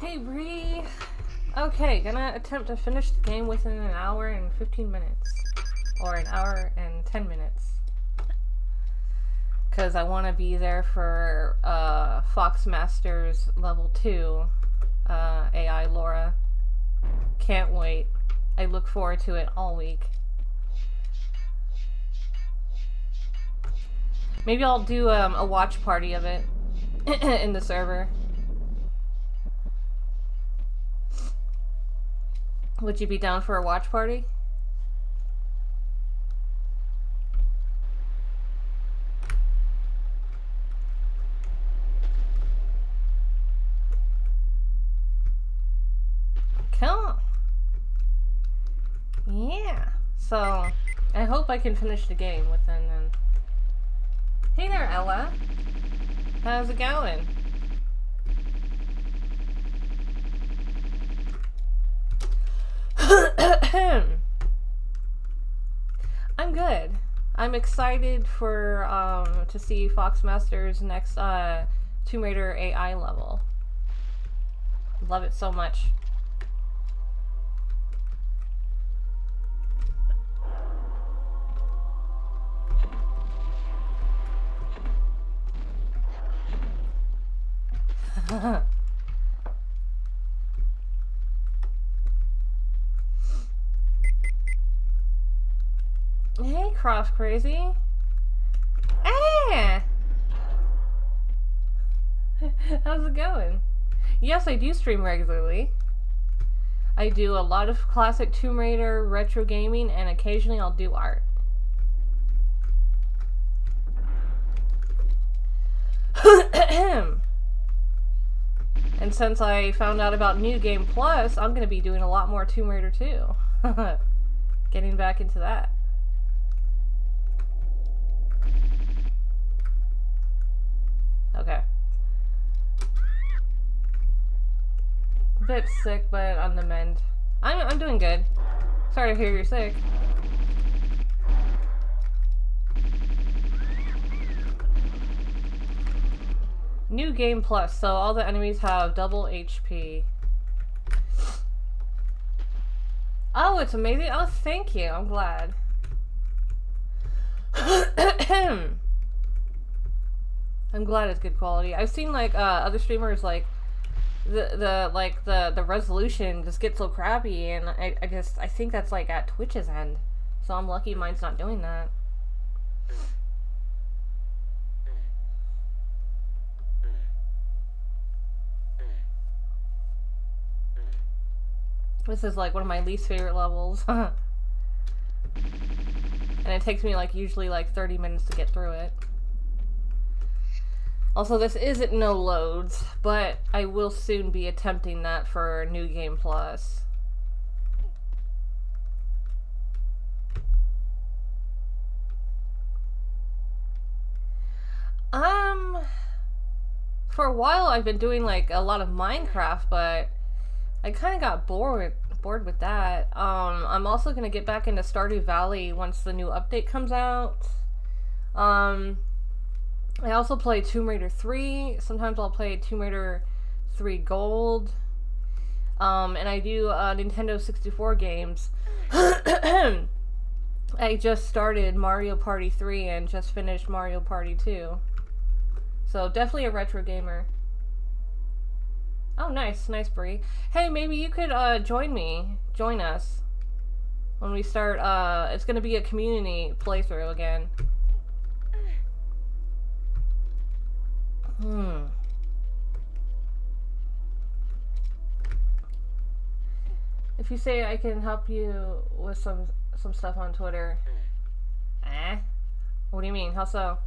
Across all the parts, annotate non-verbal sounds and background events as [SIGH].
Hey, Bree. Okay, gonna attempt to finish the game within an hour and 15 minutes. Or an hour and 10 minutes. Because I want to be there for uh, Foxmaster's level 2 uh, AI Laura. Can't wait. I look forward to it all week. Maybe I'll do um, a watch party of it [CLEARS THROAT] in the server. Would you be down for a watch party? Yeah. So, I hope I can finish the game within then. Hey there, Ella. How's it going? I'm good. I'm excited for um, to see Foxmaster's next uh, Tomb Raider AI level. Love it so much. [LAUGHS] hey, Cross Crazy. Ah! [LAUGHS] How's it going? Yes, I do stream regularly. I do a lot of classic Tomb Raider retro gaming, and occasionally I'll do art. [COUGHS] and since I found out about New Game Plus, I'm going to be doing a lot more Tomb Raider too. [LAUGHS] Getting back into that. Okay. Bit sick, but on the mend. I'm, I'm doing good. Sorry to hear you're sick. New game plus, so all the enemies have double HP. Oh, it's amazing. Oh, thank you. I'm glad. [COUGHS] I'm glad it's good quality. I've seen like uh, other streamers like the the like the the resolution just gets so crappy, and I I just I think that's like at Twitch's end. So I'm lucky mine's not doing that. This is like one of my least favorite levels. [LAUGHS] and it takes me like usually like 30 minutes to get through it. Also, this isn't no loads, but I will soon be attempting that for New Game Plus. Um, for a while I've been doing like a lot of Minecraft, but I kind of got bored bored with that. Um, I'm also gonna get back into Stardew Valley once the new update comes out. Um, I also play Tomb Raider 3. Sometimes I'll play Tomb Raider 3 Gold. Um, and I do uh, Nintendo 64 games. [COUGHS] I just started Mario Party 3 and just finished Mario Party 2. So definitely a retro gamer. Oh, nice, nice, Brie. Hey, maybe you could uh, join me, join us when we start. Uh, it's gonna be a community playthrough again. Hmm. If you say I can help you with some some stuff on Twitter, eh? What do you mean? How so?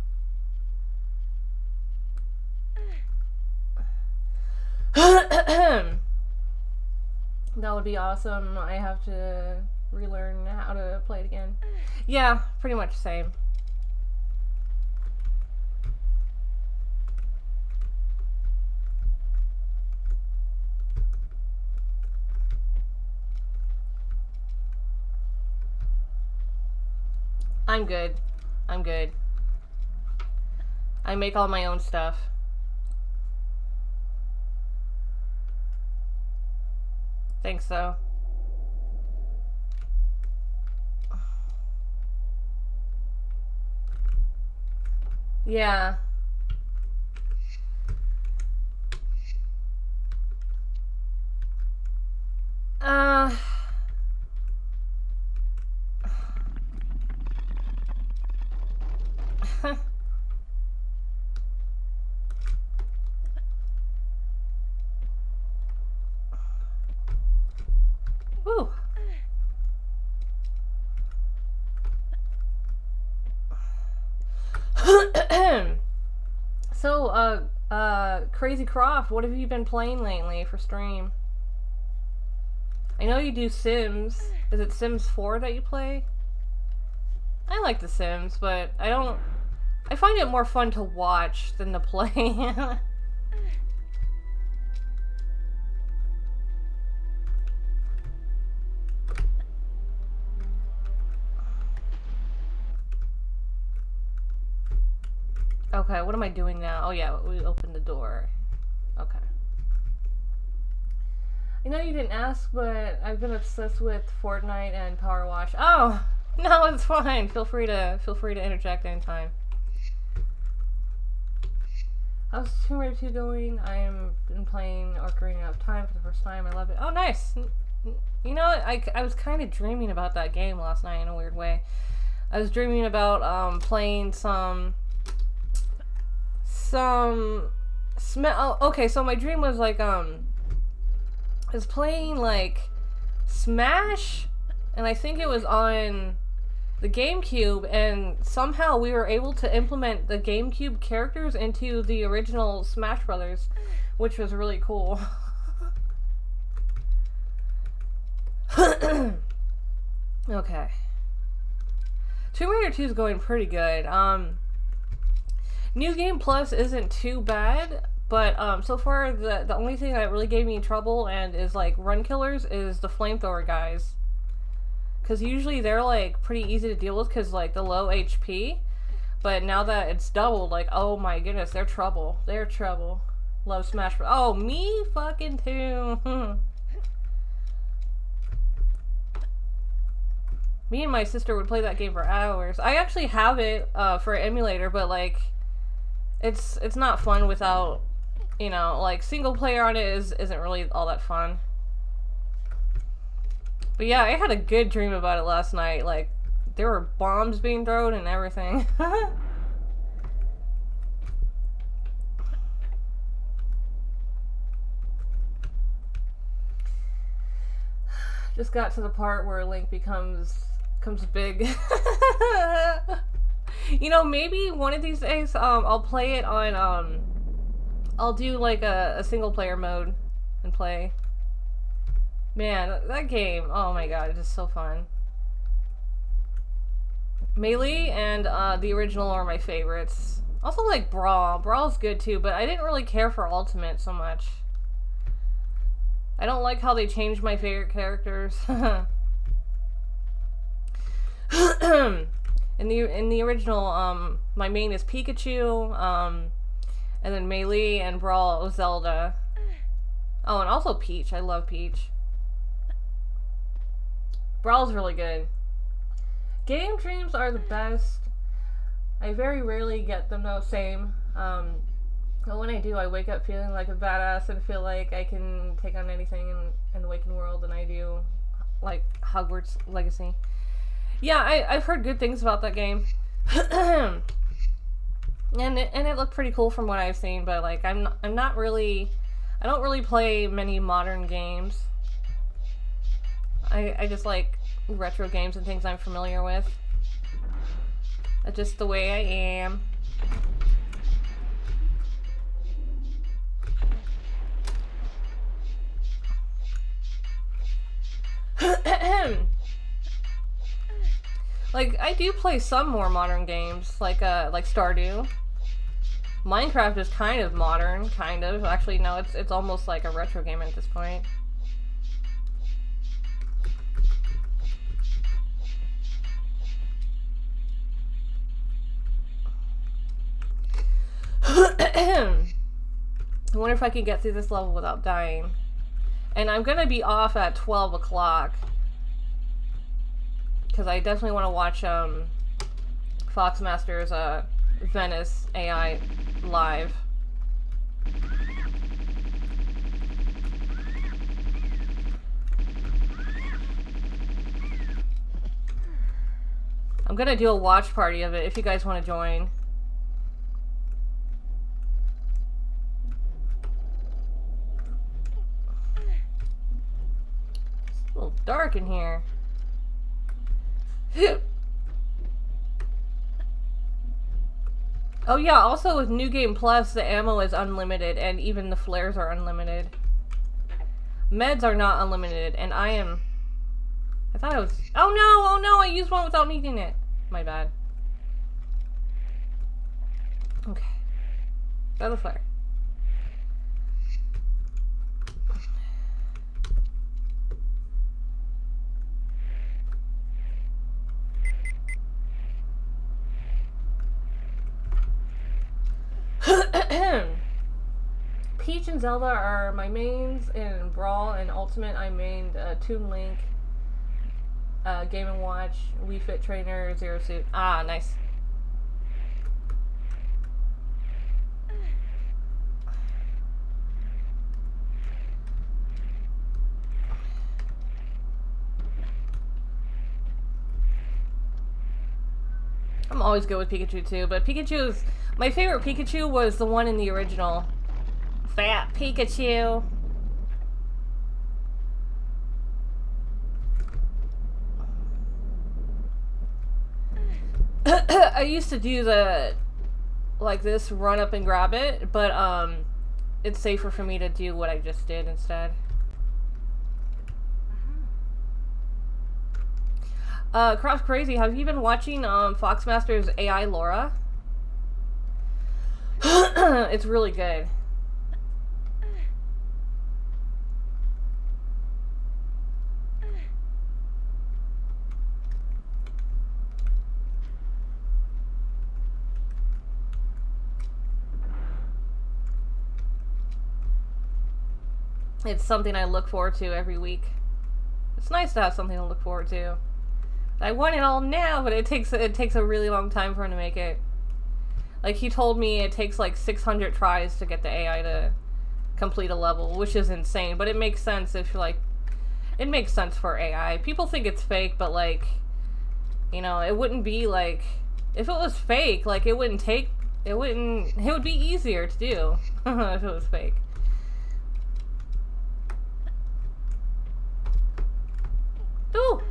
[COUGHS] that would be awesome. I have to relearn how to play it again. Yeah, pretty much the same. I'm good. I'm good. I make all my own stuff. think so. Yeah. Uh... [LAUGHS] Woo. [COUGHS] so, uh, uh, Crazy Croft, what have you been playing lately for stream? I know you do Sims. Is it Sims 4 that you play? I like The Sims, but I don't... I find it more fun to watch than to play. [LAUGHS] Okay, what am I doing now? Oh yeah, we opened the door. Okay. I know you didn't ask, but I've been obsessed with Fortnite and Power Wash. Oh, [LAUGHS] no, it's fine. Feel free to feel free to interject anytime. How's Tomb Raider 2 going? I am been playing Ocarina of Time for the first time. I love it. Oh, nice. You know, I, I was kind of dreaming about that game last night in a weird way. I was dreaming about um, playing some some smell. Oh, okay, so my dream was like um, I was playing like Smash, and I think it was on the GameCube, and somehow we were able to implement the GameCube characters into the original Smash Brothers, which was really cool. [LAUGHS] okay. Tomb Raider 2 is going pretty good. Um, New Game Plus isn't too bad, but um, so far the the only thing that really gave me trouble and is like run killers is the flamethrower guys. Cause usually they're like pretty easy to deal with because like the low HP, but now that it's doubled, like oh my goodness, they're trouble. They're trouble. Love Smash. Bros. Oh me fucking too. [LAUGHS] me and my sister would play that game for hours. I actually have it uh, for emulator, but like it's it's not fun without you know like single player on it is isn't really all that fun but yeah i had a good dream about it last night like there were bombs being thrown and everything [LAUGHS] just got to the part where link becomes becomes big [LAUGHS] you know, maybe one of these days, um, I'll play it on, um, I'll do like a, a single player mode and play. Man, that game, oh my god, it's just so fun. Melee and uh, the original are my favorites. Also like Brawl. Brawl's good too, but I didn't really care for Ultimate so much. I don't like how they changed my favorite characters. [LAUGHS] in the in the original, um, my main is Pikachu, um, and then Melee and Brawl Zelda. Oh, and also Peach. I love Peach. Brawl's really good. Game dreams are the best. I very rarely get them though. Same. Um, but when I do, I wake up feeling like a badass and feel like I can take on anything in, in the waking world, and I do, like Hogwarts Legacy. Yeah, I, I've heard good things about that game. [CLEARS THROAT] and it, and it looked pretty cool from what I've seen, but like I'm I'm not really I don't really play many modern games. I I just like retro games and things I'm familiar with. That's just the way I am. Like, I do play some more modern games, like, uh, like Stardew. Minecraft is kind of modern, kind of. Actually, no, it's, it's almost like a retro game at this point. Wonder if I can get through this level without dying. And I'm gonna be off at 12 o'clock. Because I definitely want to watch um, Foxmaster's uh, Venice AI live. I'm gonna do a watch party of it if you guys want to join. Little dark in here. [LAUGHS] oh yeah, also with New Game Plus, the ammo is unlimited and even the flares are unlimited. Meds are not unlimited and I am... I thought I was... Oh no! Oh no! I used one without needing it. My bad. Okay. Another flare. Peach Zelda are my mains in Brawl and Ultimate. I mained uh, Toon Link, uh, Game and Watch, Wii Fit Trainer, Zero Suit. Ah, nice. I'm always good with Pikachu too, but Pikachu's my favorite Pikachu was the one in the original. Fat Pikachu. [COUGHS] I used to do the like this run up and grab it, but um it's safer for me to do what I just did instead. Uh, Cross Crazy, have you been watching um, Foxmaster's AI Laura? [COUGHS] it's really good. It's something I look forward to every week. It's nice to have something to look forward to. I want it all now, but it takes it takes a really long time for him to make it. Like he told me it takes like 600 tries to get the AI to complete a level, which is insane, but it makes sense if like it makes sense for AI. People think it's fake, but like you know, it wouldn't be like if it was fake, like it wouldn't take it wouldn't it would be easier to do [LAUGHS] if it was fake. Ooh.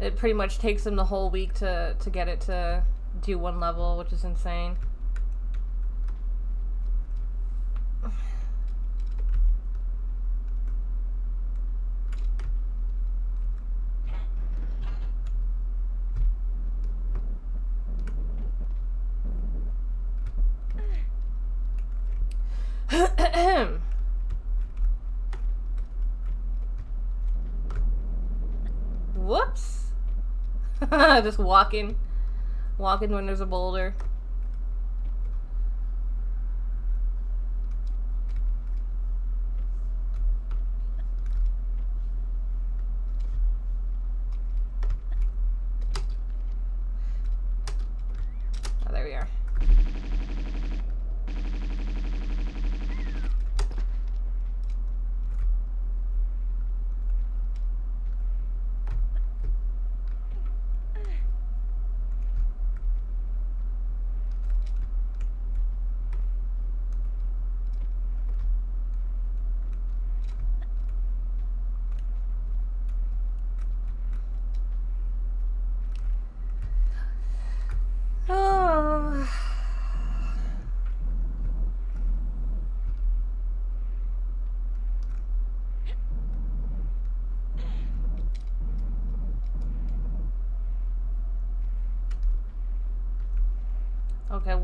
It pretty much takes them the whole week to, to get it to do one level, which is insane. [COUGHS] Whoops. [LAUGHS] Just walking. Walking when there's a boulder.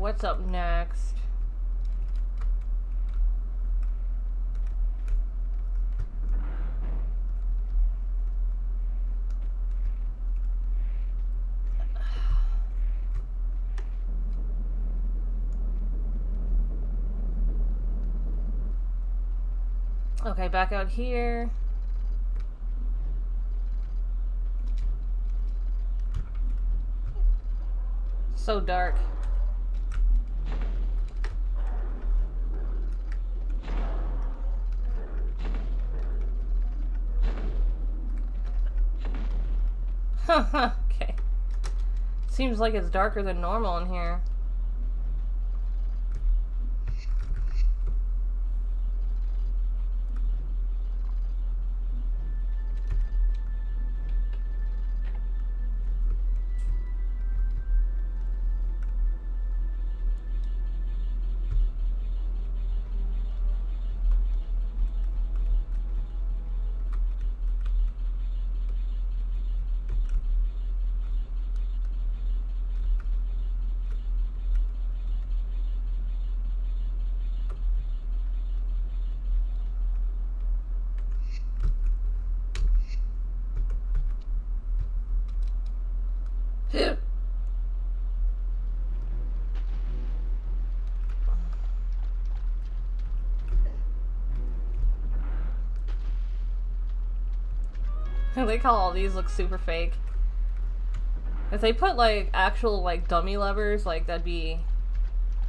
what's up next? Okay, back out here. So dark. [LAUGHS] okay. Seems like it's darker than normal in here. [LAUGHS] they call all these look super fake. If they put like actual like dummy levers, like that'd be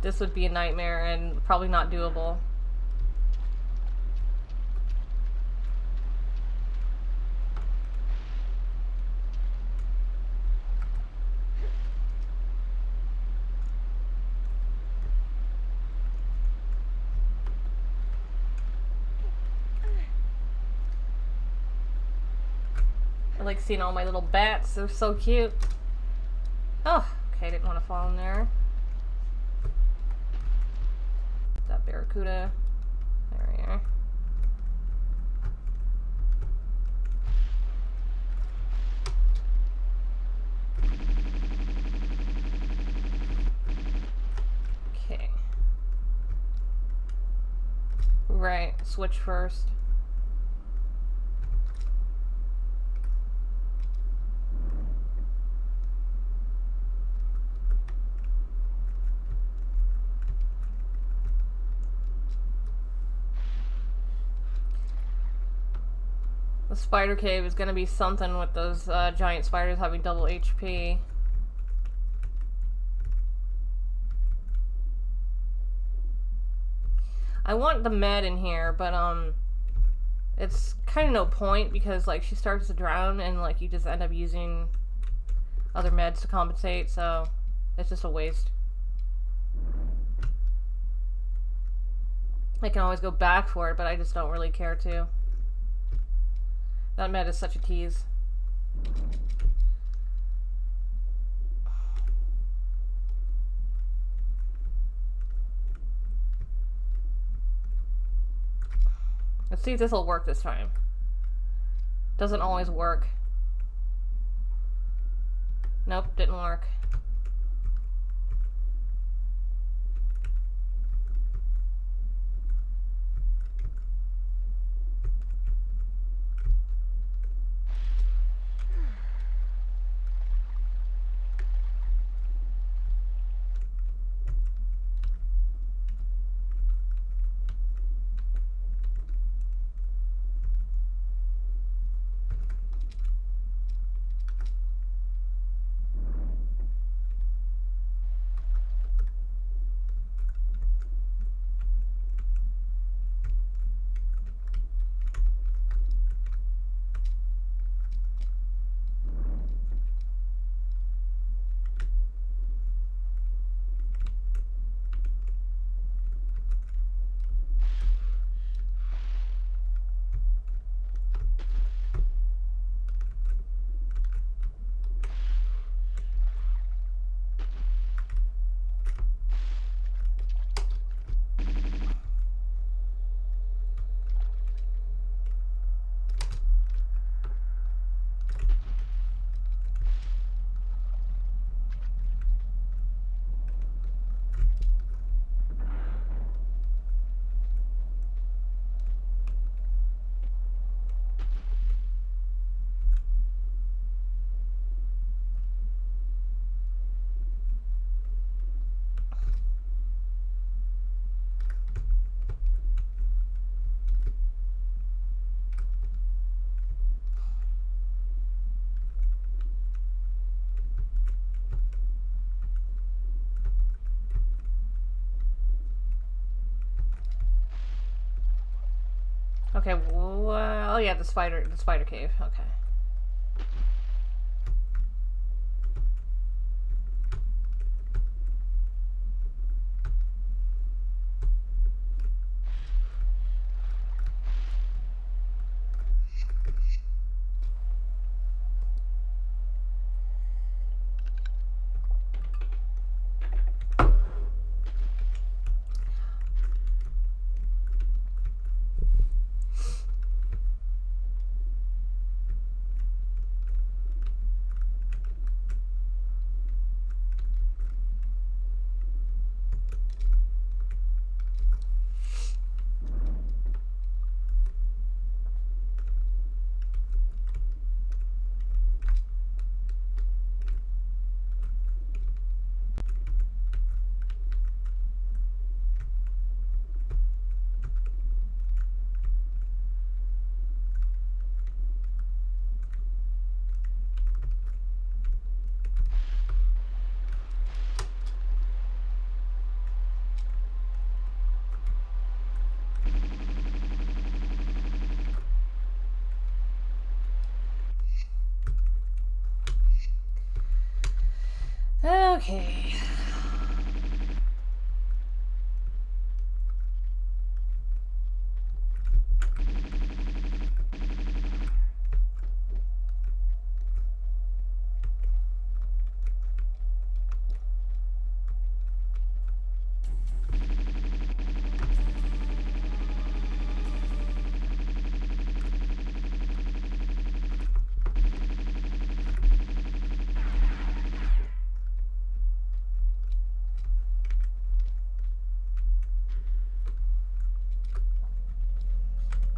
this would be a nightmare and probably not doable. Seeing all my little bats. They're so cute. Oh, okay, I didn't want to fall in there. That barracuda. There we are. Okay. Right, switch first. Spider cave is gonna be something with those uh, giant spiders having double HP. I want the med in here, but um, it's kind of no point because like she starts to drown and like you just end up using other meds to compensate, so it's just a waste. I can always go back for it, but I just don't really care to. That med is such a tease. Let's see if this will work this time. Doesn't always work. Nope, didn't work. Okay, well, oh yeah, the spider, the spider cave. Okay. Okay.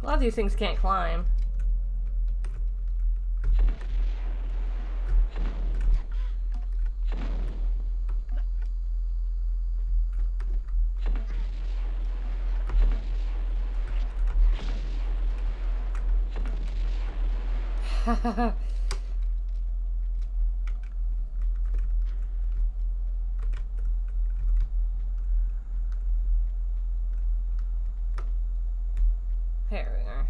A lot of these things can't climb. There [LAUGHS] we are.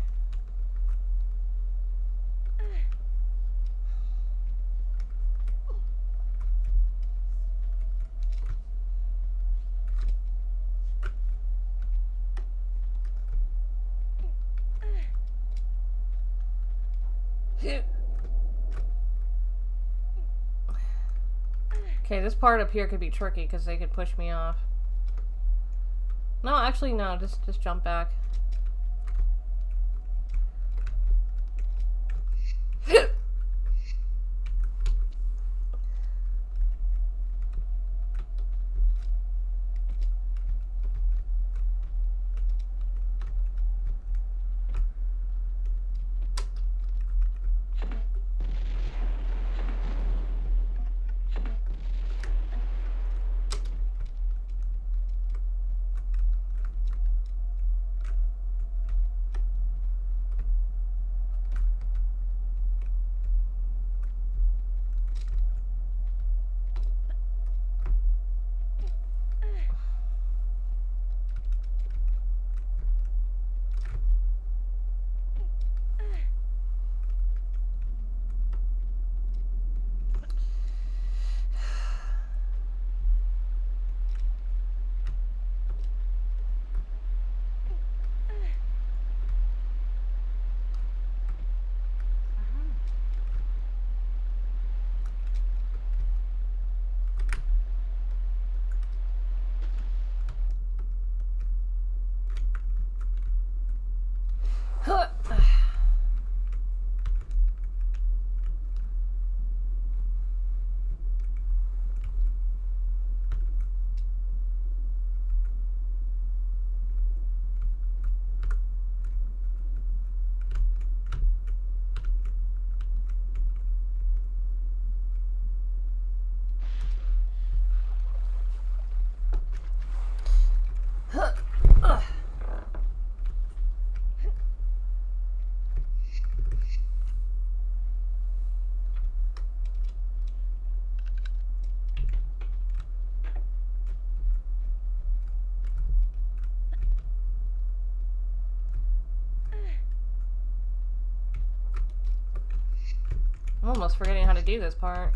Okay, this part up here could be tricky because they could push me off. No, actually, no. Just, just jump back. Almost forgetting how to do this part.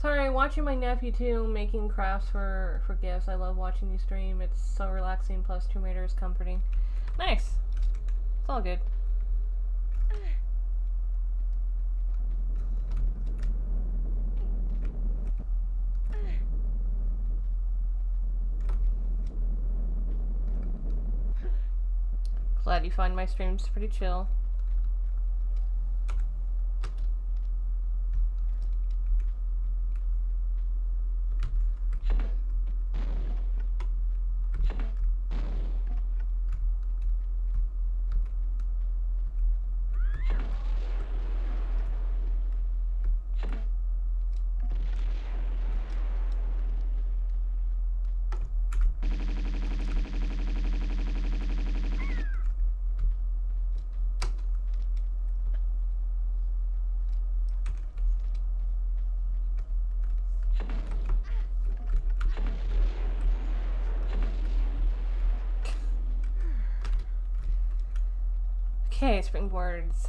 Sorry, watching my nephew too making crafts for for gifts. I love watching you stream. It's so relaxing. Plus, Tomb Raider is comforting. Nice. It's all good. Glad you find my streams pretty chill. Okay, springboards.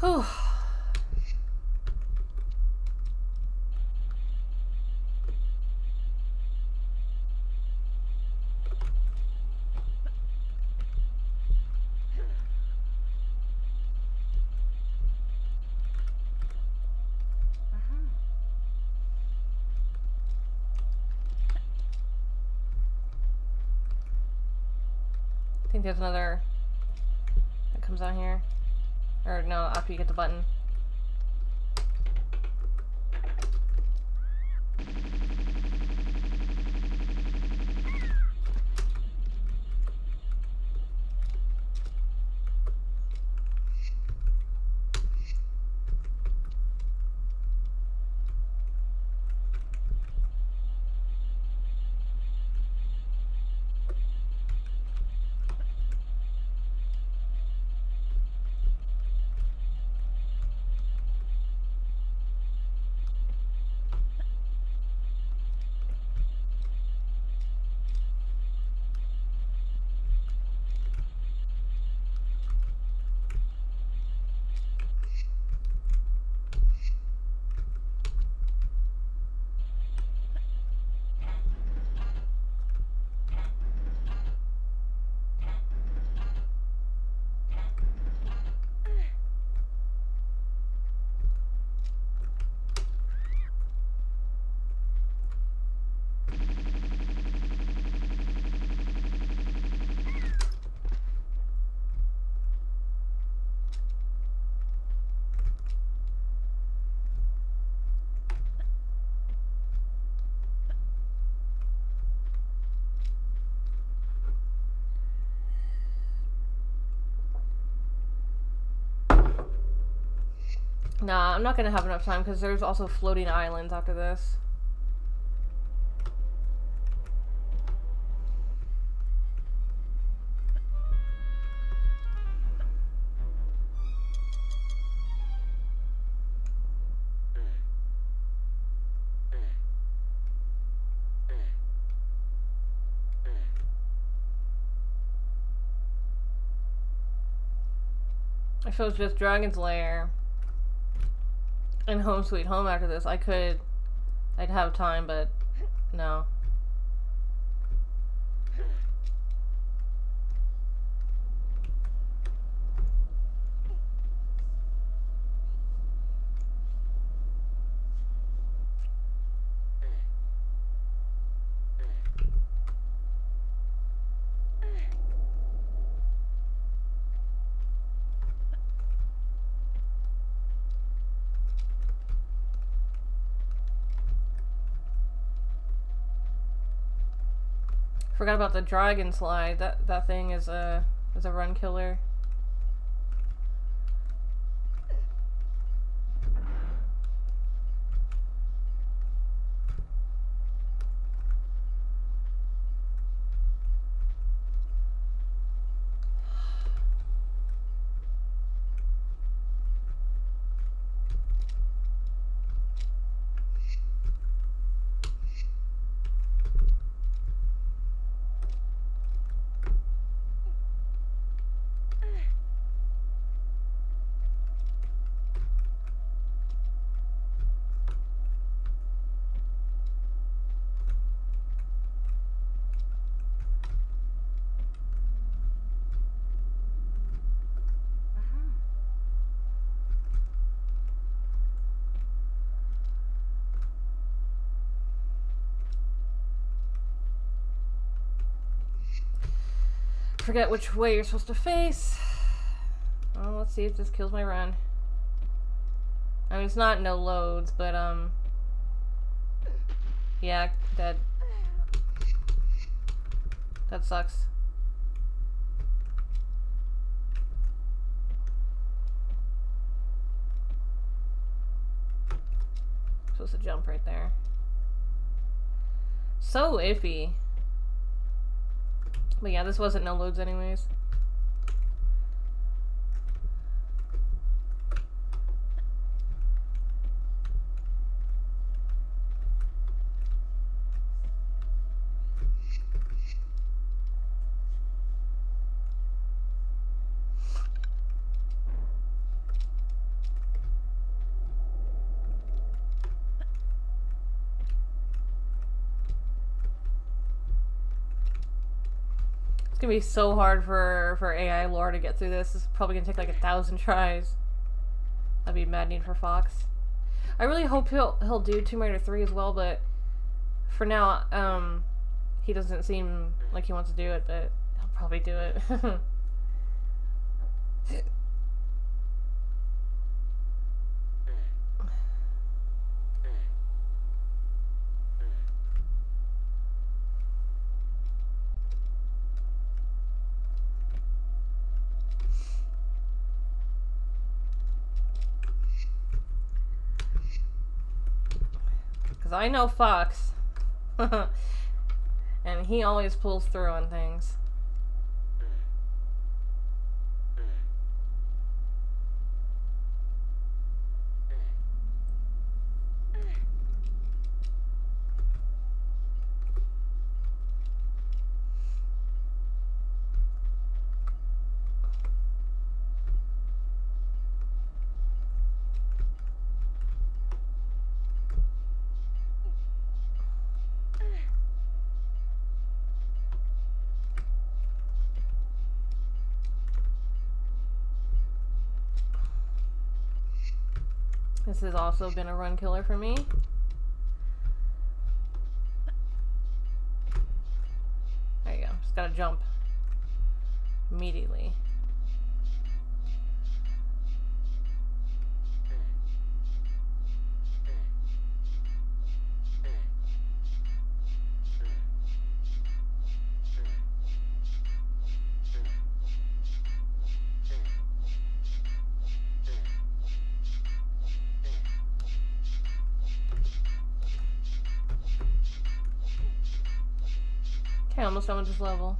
Whew. I think there's another that comes out here. Or no, after you get the button. Nah, I'm not gonna have enough time because there's also floating islands after this. It was just Dragon's Lair and Home Sweet Home after this, I could, I'd have time, but no. Forgot about the dragon slide. That that thing is a is a run killer. Forget which way you're supposed to face. Well, let's see if this kills my run. I mean, it's not no loads, but, um... Yeah, dead. That sucks. Supposed to jump right there. So iffy. But yeah, this wasn't no loads anyways. Gonna be so hard for for AI lore to get through this. It's probably gonna take like a thousand tries. That'd be maddening for Fox. I really hope he'll he'll do Tomb Raider three as well, but for now, um, he doesn't seem like he wants to do it, but he'll probably do it. [LAUGHS] I know Fox. [LAUGHS] and he always pulls through on things. This has also been a run killer for me. There you go. Just gotta jump immediately. With this level.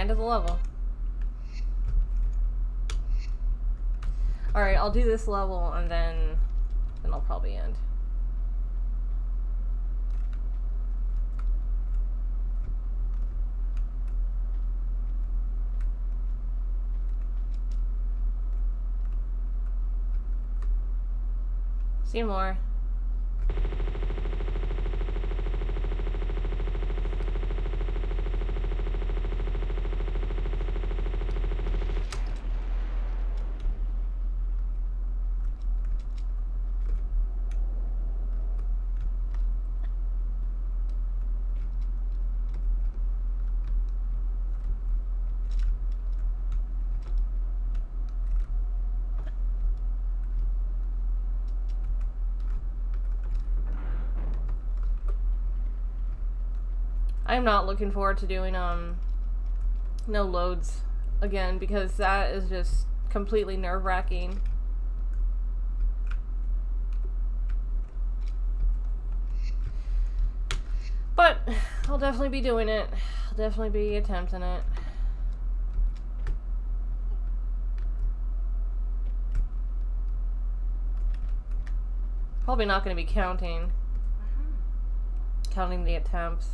End of the level. Alright, I'll do this level and then then I'll probably end. See more. I'm not looking forward to doing um no loads again because that is just completely nerve wracking. But I'll definitely be doing it. I'll definitely be attempting it. Probably not going to be counting. Counting the attempts.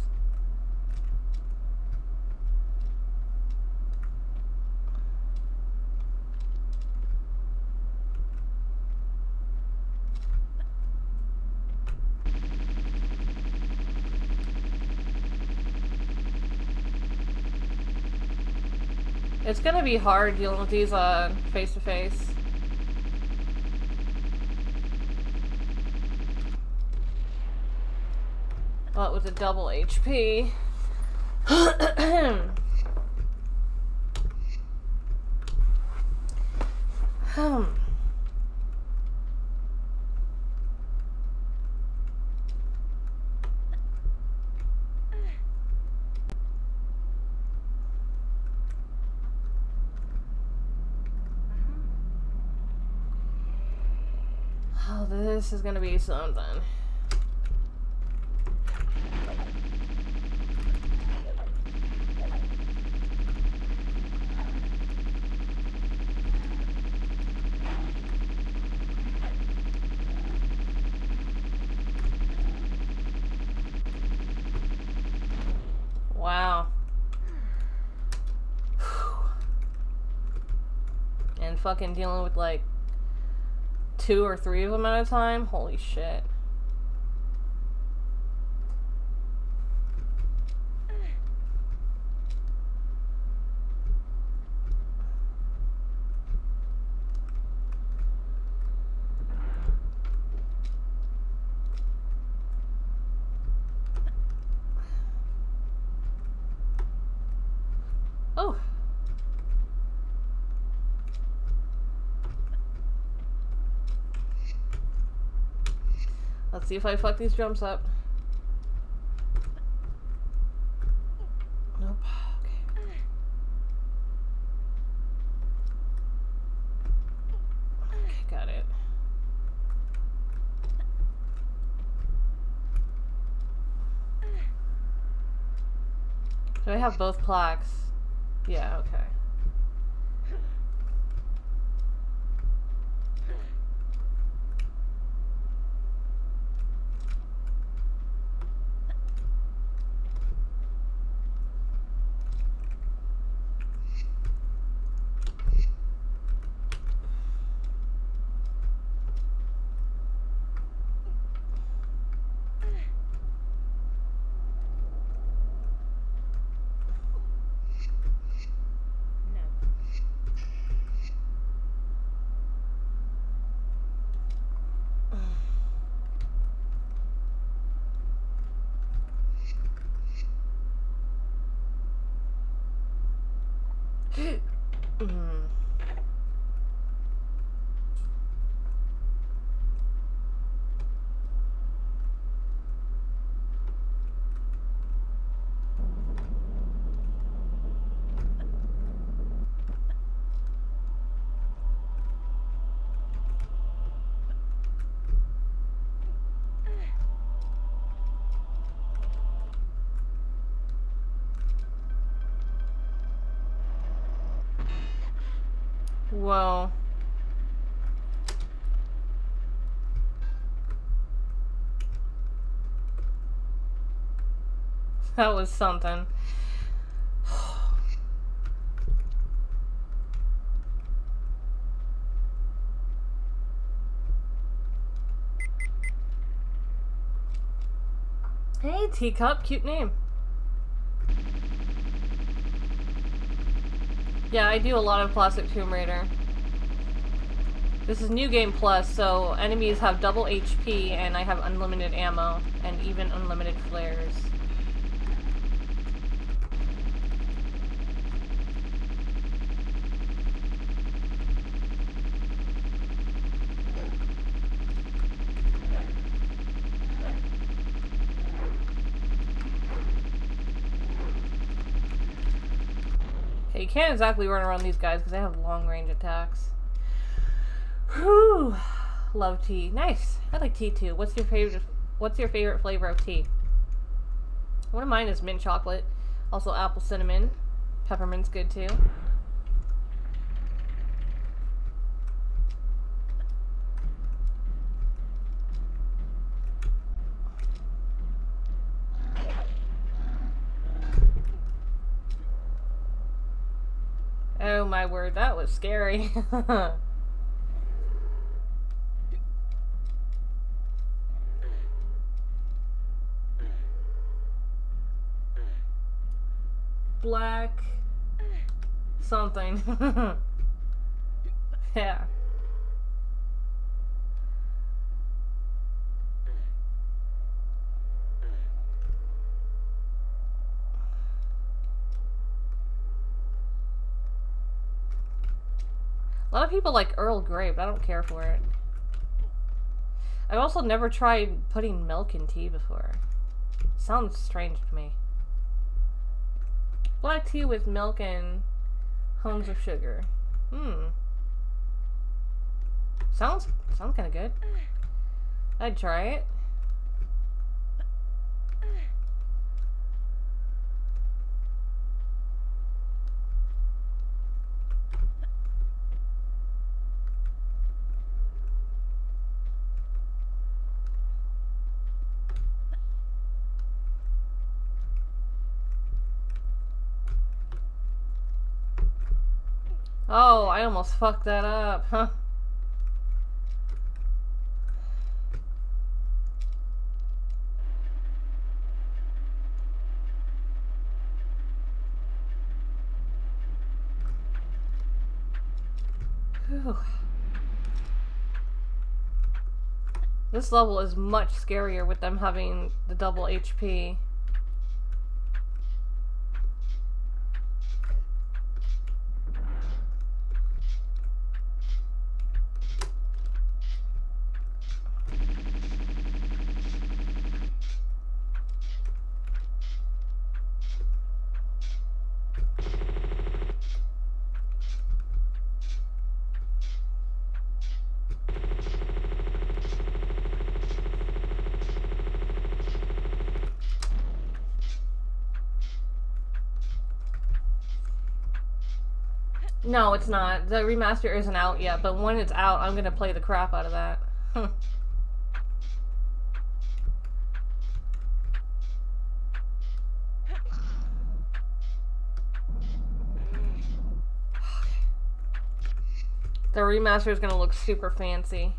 Gonna be hard dealing with these uh face to face. Well, with a double HP. [CLEARS THROAT] hmm. Oh, this is gonna be something. Wow. And fucking dealing with like two or three of them at a time? Holy shit. Let's see if I fuck these jumps up. Nope. Okay. Okay, got it. Do I have both plaques? Yeah, okay. That was something. Hey, Teacup, cute name. Yeah, I do a lot of Classic Tomb Raider. This is New Game Plus, so enemies have double HP and I have unlimited ammo and even unlimited flares. Can't exactly run around these guys because they have long range attacks. Whew. [SIGHS] Love tea. Nice. I like tea too. What's your favorite what's your favorite flavor of tea? One of mine is mint chocolate. Also apple cinnamon. Peppermint's good too. My word, that was scary. [LAUGHS] Black something. [LAUGHS] yeah. A lot of people like Earl Grey, but I don't care for it. I've also never tried putting milk in tea before. Sounds strange to me. Black tea with milk and homes of sugar. Hmm. Sounds sounds kind of good. I'd try it. Oh, I almost fucked that up, huh? This level is much scarier with them having the double HP. No, it's not. The remaster isn't out yet, but when it's out, I'm gonna play the crap out of that. [LAUGHS] the remaster is gonna look super fancy.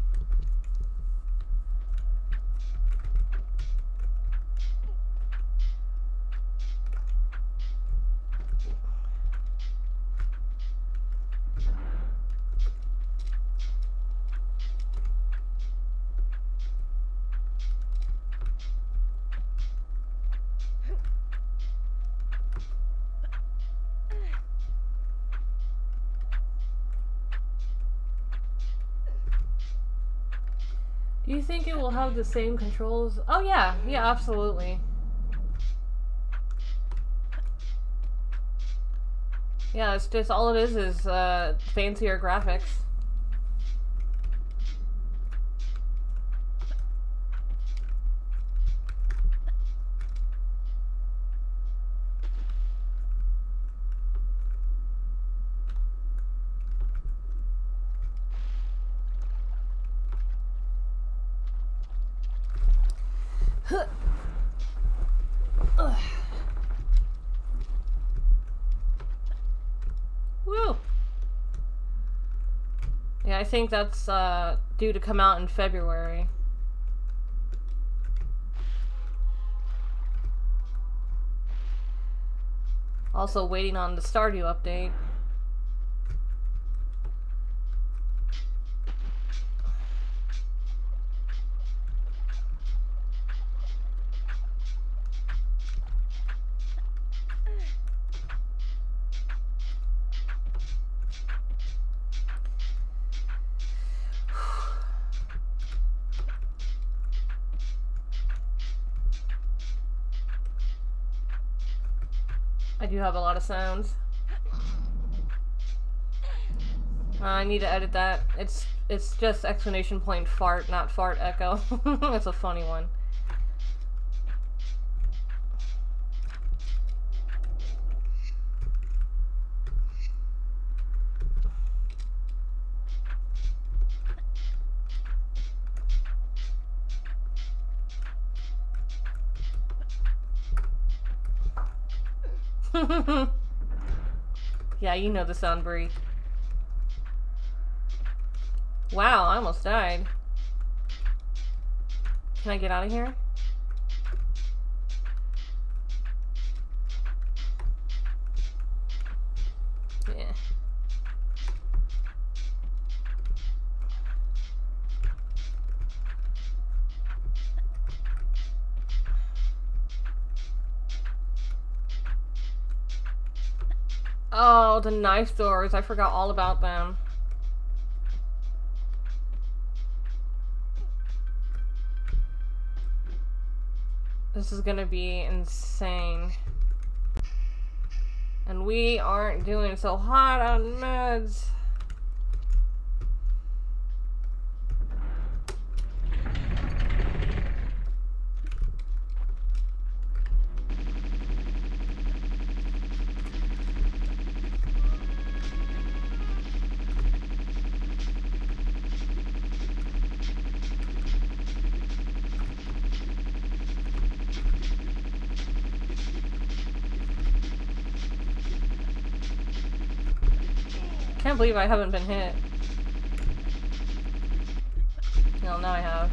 Have the same controls? Oh yeah, yeah, absolutely. Yeah, it's just all it is is uh, fancier graphics. Woo! Yeah, I think that's uh, due to come out in February. Also waiting on the Stardew update. I do have a lot of sounds. Uh, I need to edit that. It's it's just explanation point fart, not fart echo. [LAUGHS] it's a funny one. You know the sound, Brie. Wow, I almost died. Can I get out of here? Yeah. Oh, the knife doors. I forgot all about them. This is gonna be insane. And we aren't doing so hot on meds. Can't believe I haven't been hit. No, now I have.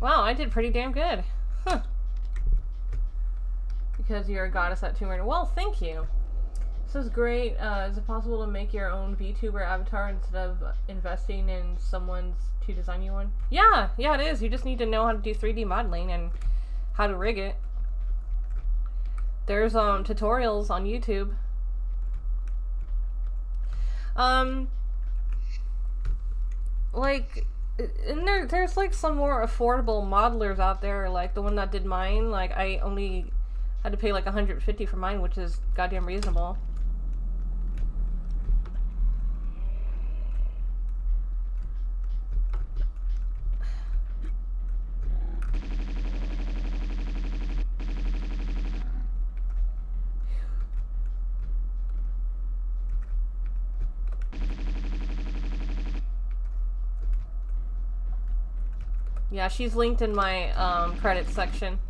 Wow, I did pretty damn good. Huh. Because you're a goddess at Tomb Raider. Well, thank you. This is great. Uh, is it possible to make your own VTuber avatar instead of investing in someone's to design you one? Yeah, yeah, it is. You just need to know how to do 3D modeling and how to rig it. There's um tutorials on YouTube. Um, like, and there there's like some more affordable modelers out there. Like the one that did mine. Like I only had to pay like 150 for mine, which is goddamn reasonable. Yeah, she's linked in my um, credits section.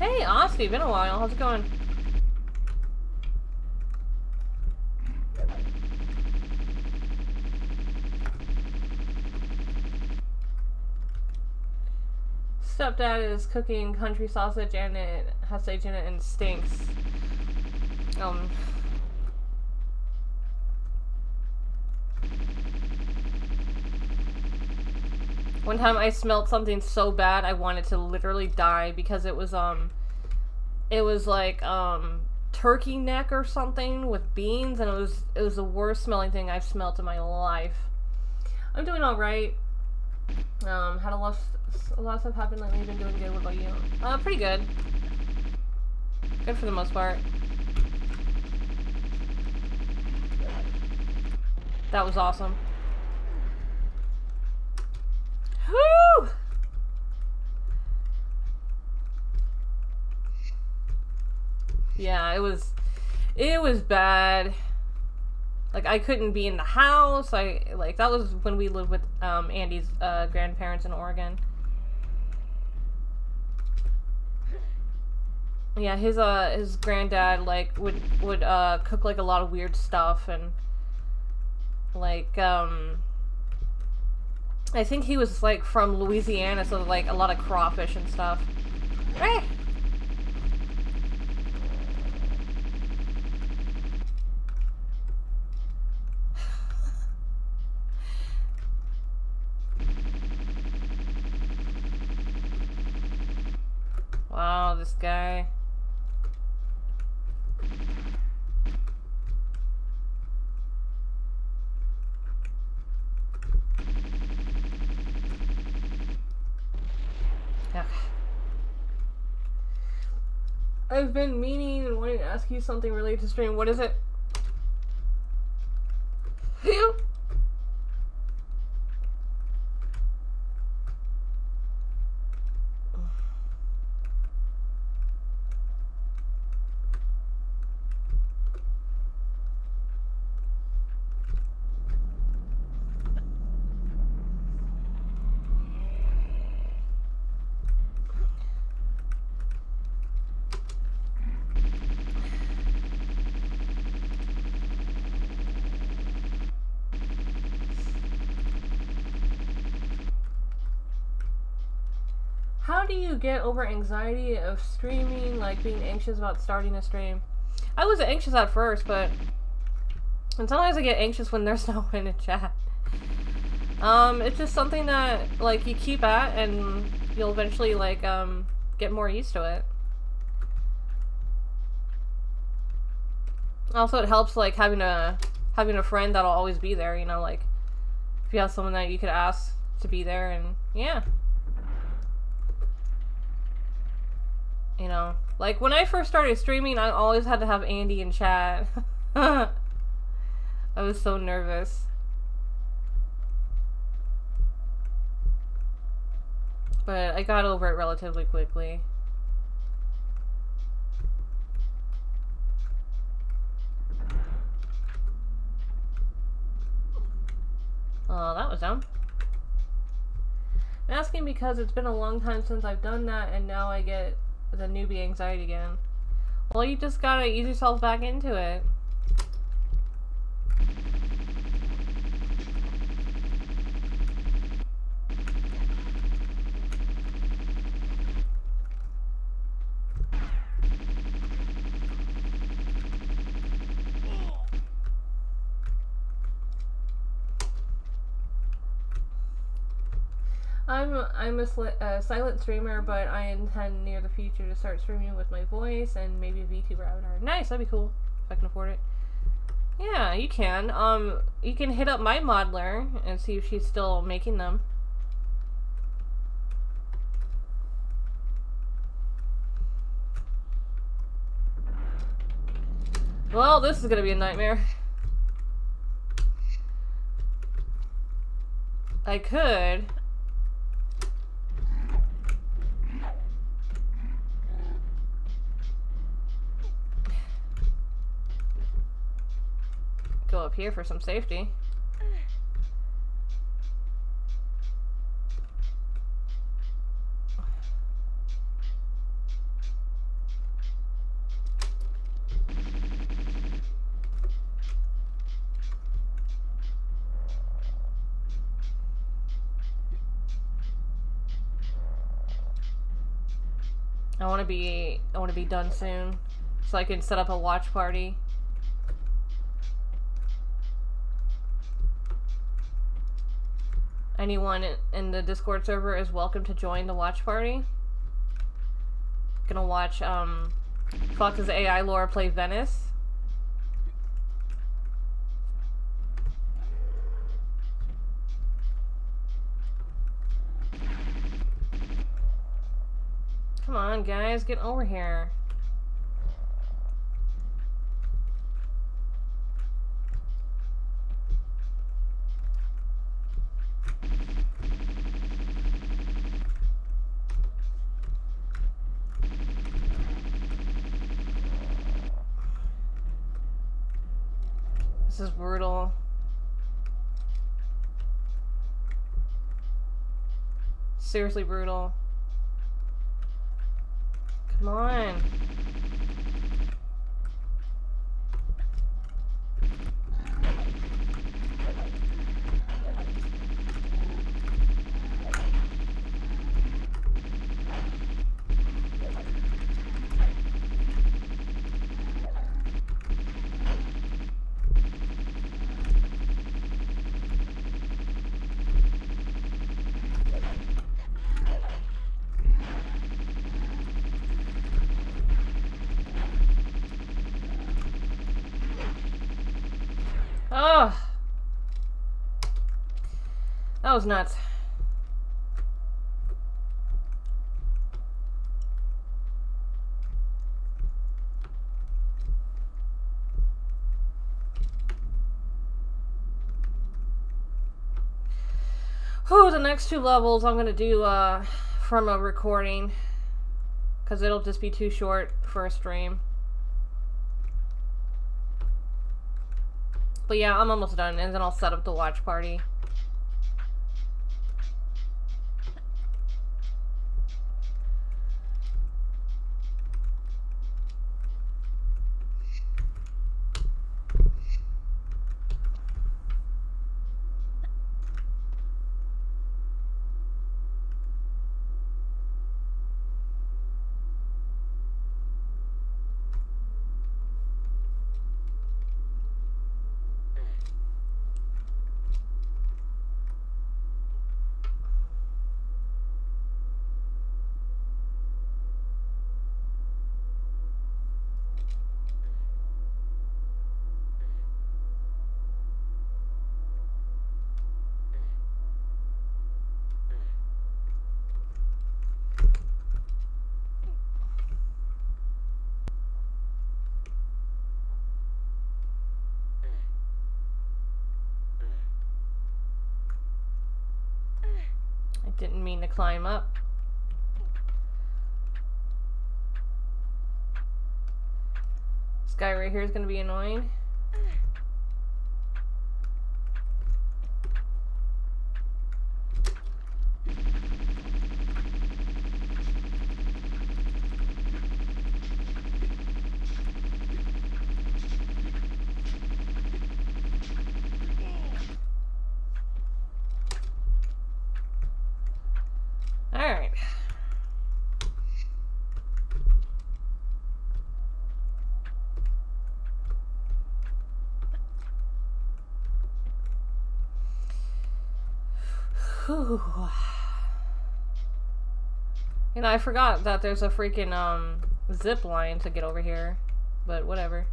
Hey, Osty, been a while. How's it going? Stepdad is cooking country sausage and it has sage in it and stinks. Um, One time I smelled something so bad I wanted to literally die because it was um it was like um turkey neck or something with beans and it was it was the worst smelling thing I've smelled in my life. I'm doing alright. Um had a lot of, a lot of stuff happen lately, been doing good. What about you? Uh pretty good. Good for the most part. That was awesome. Whew! Yeah, it was it was bad. Like I couldn't be in the house. I like that was when we lived with um, Andy's uh, grandparents in Oregon. Yeah, his uh his granddad like would would uh cook like a lot of weird stuff and like um I think he was like from Louisiana, so like a lot of crawfish and stuff. Eh. wow, this guy. Been meaning and wanting to ask you something related to stream. What is it? How do you get over anxiety of streaming, like being anxious about starting a stream? I was anxious at first, but and sometimes I get anxious when there's [LAUGHS] no one in chat. Um, it's just something that like you keep at, and you'll eventually like um get more used to it. Also, it helps like having a having a friend that'll always be there. You know, like if you have someone that you could ask to be there, and yeah. Know, like when I first started streaming, I always had to have Andy in chat. [LAUGHS] I was so nervous. But I got over it relatively quickly. Oh, that was dumb. I'm asking because it's been a long time since I've done that, and now I get the newbie anxiety again. Well, you just gotta ease yourself back into it. I'm I'm a uh, silent streamer, but I intend near the future to start streaming with my voice and maybe a VTuber avatar. Nice, that'd be cool if I can afford it. Yeah, you can. Um, you can hit up my modeler and see if she's still making them. Well, this is gonna be a nightmare. I could up here for some safety. I want to be I want to be done soon so I can set up a watch party. Anyone in the Discord server is welcome to join the watch party. Gonna watch um, Fox's AI Lara play Venice. Come on, guys, get over here. This is brutal. Seriously brutal. Come on. was nuts. Oh, the next two levels I'm going to do uh, from a recording. Because it'll just be too short for a stream. But yeah, I'm almost done. And then I'll set up the watch party. Didn't mean to climb up. This guy right here is going to be annoying. Alright. Whew. You know, I forgot that there's a freaking um zip line to get over here. But whatever.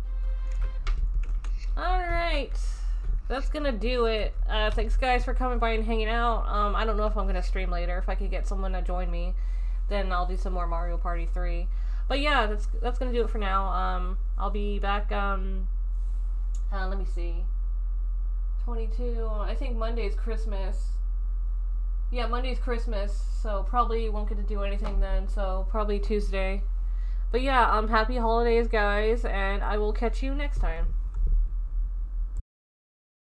Alright. That's gonna do it. Uh, thanks guys for coming by and hanging out. Um, I don't know if I'm gonna stream later. If I can get someone to join me, then I'll do some more Mario Party 3. But yeah, that's that's gonna do it for now. Um, I'll be back, um, uh, let me see. 22, I think Monday's Christmas. Yeah, Monday's Christmas, so probably won't get to do anything then, so probably Tuesday. But yeah, um, happy holidays, guys, and I will catch you next time.